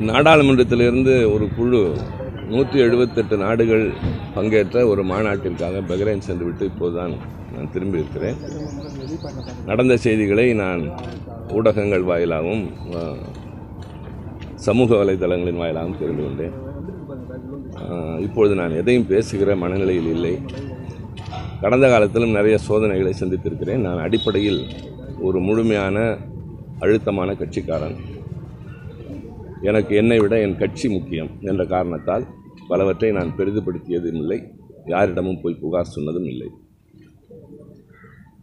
நாடாளுமன்றத்திலிருந்து ஒரு குழு நூற்றி எழுபத்தெட்டு நாடுகள் பங்கேற்ற ஒரு மாநாட்டிற்காக பஹ்ரைன் சென்றுவிட்டு இப்போதுதான் நான் திரும்பி இருக்கிறேன் நடந்த செய்திகளை நான் ஊடகங்கள் வாயிலாகவும் சமூக வலைதளங்களின் வாயிலாகவும் தெரிந்து கொண்டேன். இப்பொழுது நான் எதையும் பேசுகிற மனநிலையில் இல்லை. கடந்த காலத்திலும் நிறைய சோதனைகளை சந்தித்திருக்கிறேன். நான் அடிப்படையில் ஒரு முழுமையான அழுத்தமான கட்சிக்காரன். எனக்கு என்னை விட என் கட்சி முக்கியம் என்ற காரணத்தால் பலவற்றை நான் பெரிதுபடுத்தியதும் இல்லை. யாரிடமும் போய் புகார் சொன்னதும் இல்லை.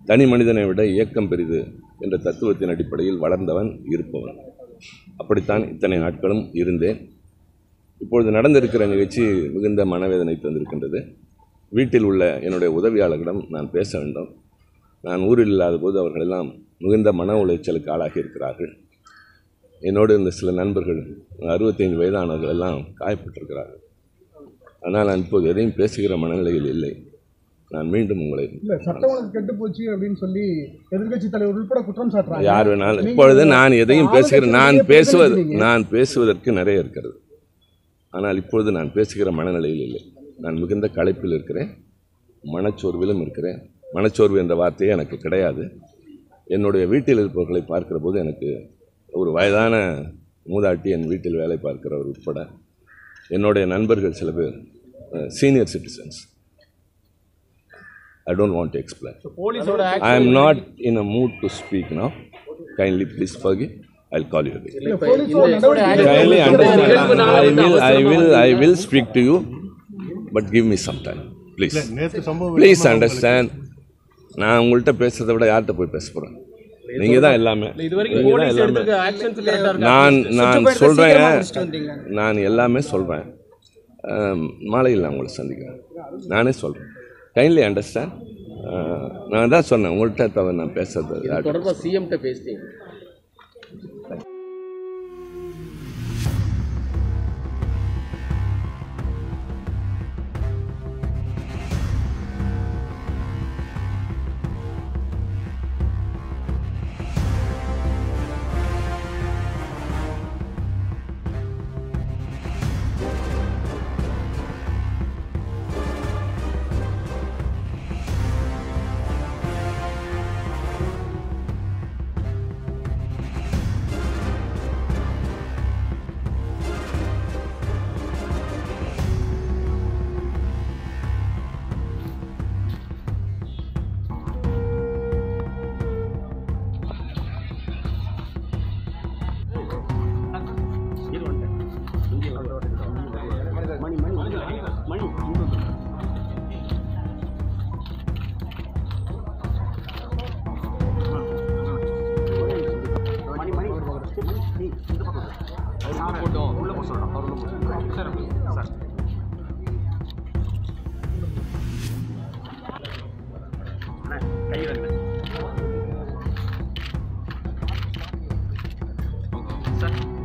தனி மனிதனை விட இயக்கம் பெரிது என்ற தத்துவத்தின் அடிப்படையில் வளர்ந்தவன் இருப்பவன். அப்படித்தான் இத்தனை நாட்களும் இருந்தேன். இப்பொழுது நடந்திருக்கிற நிகழ்ச்சி மிகுந்த மனவேதனை தந்திருக்கின்றது. வீட்டில் உள்ள என்னுடைய உதவியாளர்களிடம் நான் பேச வேண்டும். நான் ஊரில் இல்லாத போது அவர்களெல்லாம் மிகுந்த மன உளைச்சலுக்கு ஆளாகி இருக்கிறார்கள் என்னோடு இருந்த சில நண்பர்கள் அறுபத்தைந்து வயதானவர்கள் எல்லாம் காயப்பட்டிருக்கிறார்கள். ஆனால் நான் இப்போது எதையும் பேசுகிற மனநிலையில் இல்லை. நான் மீண்டும் உங்களை கெட்டு போச்சு அப்படின்னு சொல்லி எதிர்க்கட்சி தலைவர் உட்பட குற்றம் சாட்டுறாங்க. யார் வேணாலும் இப்பொழுது நான் எதையும் பேசுகிறேன் நான் பேசுவது. நான் பேசுவதற்கு நிறைய இருக்கிறது. ஆனால் இப்பொழுது நான் பேசுகிற மனநிலையில் இல்லை. நான் மிகுந்த களைப்பில் இருக்கிறேன். மனச்சோர்விலும் இருக்கிறேன். மனச்சோர்வு என்ற வார்த்தையே எனக்கு கிடையாது. என்னுடைய வீட்டில் இருப்பவர்களை பார்க்கிற போது எனக்கு ஒரு வயதான மூதாட்டி என் வீட்டில் வேலை பார்க்கிறவர் உட்பட என்னுடைய நண்பர்கள் சில பேர் senior citizens I don't want to explain போலீஸோட I am not in a mood to speak now. Kindly please forgive. I'll call you again. Kindly understand. I will, I will, I will speak to you, but give me some time, please. Please understand. நான் உங்கள்கிட்ட பேசுறதை விட யார்கிட்ட போய் பேச போறேன் நீங்க தான் எல்லாமே. நீங்க தான் எல்லாமே. நான் நான் வந்தீங்க. நான் எல்லாமே சொல்றேன். ஆம், மாலையில் நான் உங்களை சந்திக்கிறேன். நானே சொல்றேன். கைண்ட்லி அண்டர்ஸ்டாண்ட் நான் தான் சொன்னேன். உங்கள்கிட்ட தவிர நான் பேசுறது யார்கிட்ட தொடர்பா மணி மணி மணி போட்டோம் உள்ள போக சொல்கிறோம் அவர் உள்ள போக சார் சார் கை வைக்கிறேன் சார்